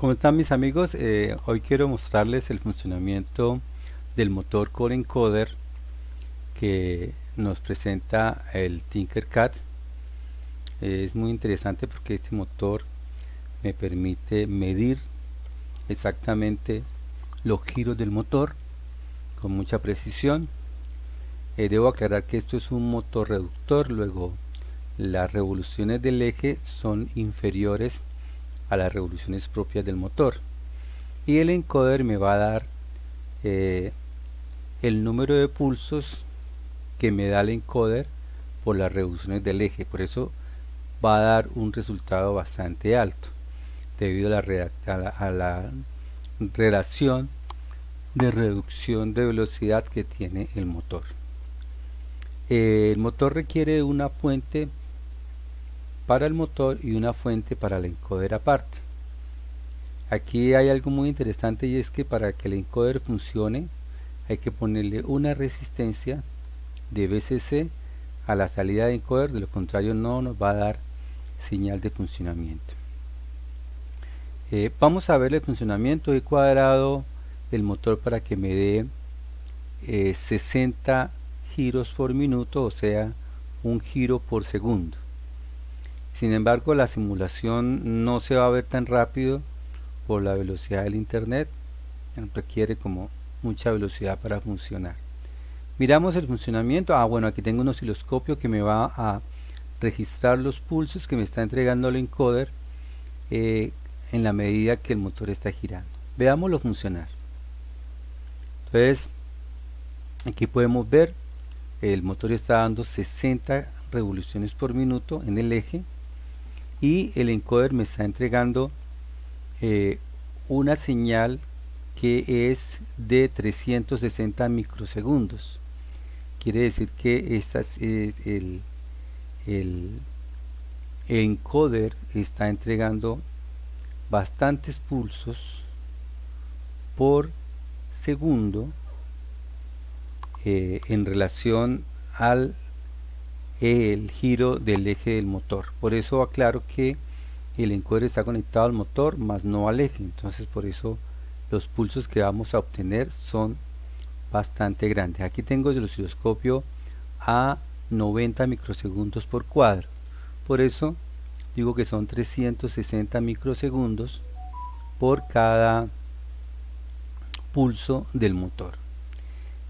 ¿Cómo están mis amigos? Eh, hoy quiero mostrarles el funcionamiento del motor Core Encoder que nos presenta el Tinkercad. Es muy interesante porque este motor me permite medir exactamente los giros del motor con mucha precisión. Eh, debo aclarar que esto es un motor reductor, luego las revoluciones del eje son inferiores a las revoluciones propias del motor. Y el encoder me va a dar eh, el número de pulsos que me da el encoder por las revoluciones del eje. Por eso va a dar un resultado bastante alto debido a la, a la, relación de reducción de velocidad que tiene el motor. El motor requiere una fuente para el motor y una fuente para el encoder aparte. Aquí hay algo muy interesante y es que para que el encoder funcione hay que ponerle una resistencia de BCC a la salida de encoder, de lo contrario no nos va a dar señal de funcionamiento. Eh, vamos a ver el funcionamiento. He cuadrado el motor para que me dé 60 eh, giros por minuto, o sea, un giro por segundo. Sin embargo, la simulación no se va a ver tan rápido por la velocidad del internet. Requiere como mucha velocidad para funcionar. Miramos el funcionamiento. Ah, bueno, aquí tengo un osciloscopio que me va a registrar los pulsos que me está entregando el encoder eh, en la medida que el motor está girando. Veámoslo funcionar. Entonces, aquí podemos ver el motor está dando 60 revoluciones por minuto en el eje y el encoder me está entregando eh, una señal que es de 360 microsegundos. Quiere decir que esta es el, el encoder está entregando bastantes pulsos por segundo eh, en relación al el giro del eje del motor. Por eso aclaro que el encoder está conectado al motor más no al eje. Entonces por eso los pulsos que vamos a obtener son bastante grandes. Aquí tengo el osciloscopio a 90 microsegundos por cuadro. Por eso digo que son 360 microsegundos por cada pulso del motor.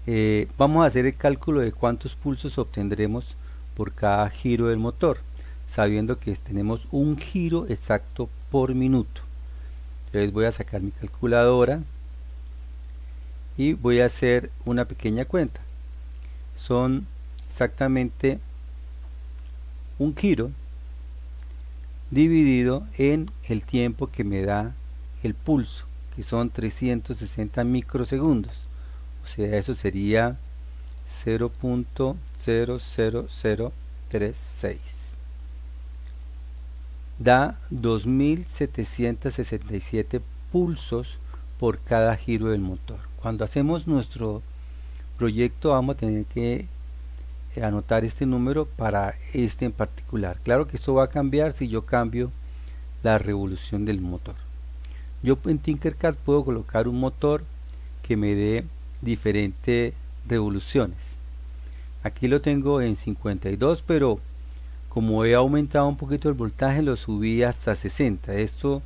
Eh, vamos a hacer el cálculo de cuántos pulsos obtendremos por cada giro del motor, sabiendo que tenemos un giro exacto por minuto. Entonces voy a sacar mi calculadora y voy a hacer una pequeña cuenta. Son exactamente un giro dividido en el tiempo que me da el pulso, que son 360 microsegundos. O sea, eso sería 0.00036 da 2767 pulsos por cada giro del motor. Cuando hacemos nuestro proyecto vamos a tener que anotar este número para este en particular. Claro que esto va a cambiar si yo cambio la revolución del motor. Yo en Tinkercad puedo colocar un motor que me dé diferentes revoluciones aquí lo tengo en 52 pero como he aumentado un poquito el voltaje lo subí hasta 60 esto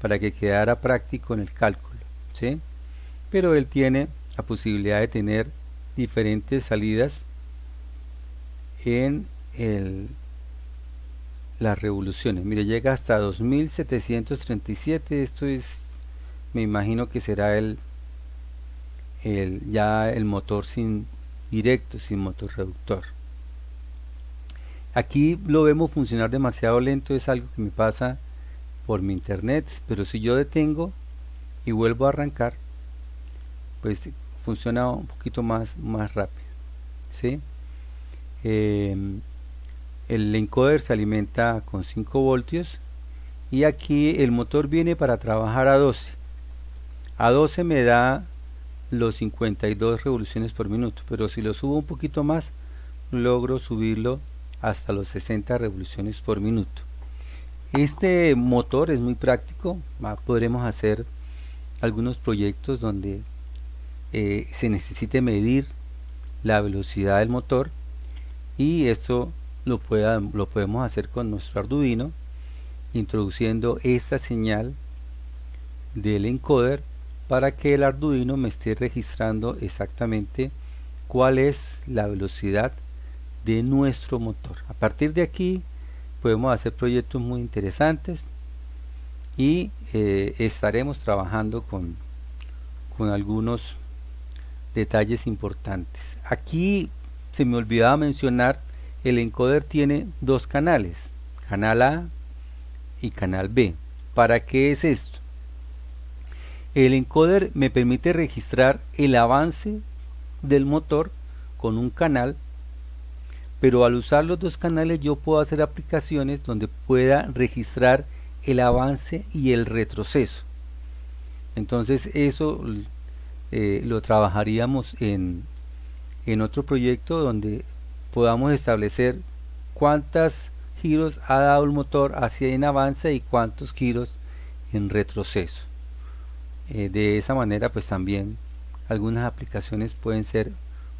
para que quedara práctico en el cálculo ¿sí? pero él tiene la posibilidad de tener diferentes salidas en el, las revoluciones. Mire llega hasta 2737 esto es me imagino que será el, el ya el motor sin directo sin motor reductor aquí lo vemos funcionar demasiado lento es algo que me pasa por mi internet pero si yo detengo y vuelvo a arrancar pues funciona un poquito más más rápido ¿sí? Em, el encoder se alimenta con 5 voltios y aquí el motor viene para trabajar a 12 a 12 me da los 52 revoluciones por minuto pero si lo subo un poquito más logro subirlo hasta los 60 revoluciones por minuto. Este motor es muy práctico, podremos hacer algunos proyectos donde eh, se necesite medir la velocidad del motor y esto lo, lo podemos hacer con nuestro Arduino introduciendo esta señal del encoder para que el Arduino me esté registrando exactamente cuál es la velocidad de nuestro motor. A partir de aquí podemos hacer proyectos muy interesantes y eh, estaremos trabajando con, con algunos detalles importantes. Aquí se me olvidaba mencionar, el encoder tiene dos canales, canal A y canal B. ¿Para qué es esto? El encoder me permite registrar el avance del motor con un canal, pero al usar los dos canales yo puedo hacer aplicaciones donde pueda registrar el avance y el retroceso. Entonces eso eh, lo trabajaríamos en, en otro proyecto donde podamos establecer cuántas giros ha dado el motor hacia en avance y cuántos giros en retroceso. Eh, de esa manera pues también algunas aplicaciones pueden ser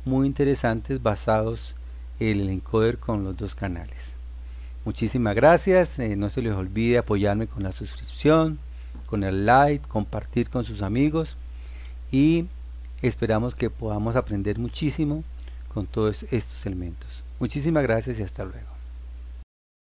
muy interesantes basados en el encoder con los dos canales. Muchísimas gracias, eh, no se les olvide apoyarme con la suscripción, con el like, compartir con sus amigos y esperamos que podamos aprender muchísimo con todos estos elementos. Muchísimas gracias y hasta luego.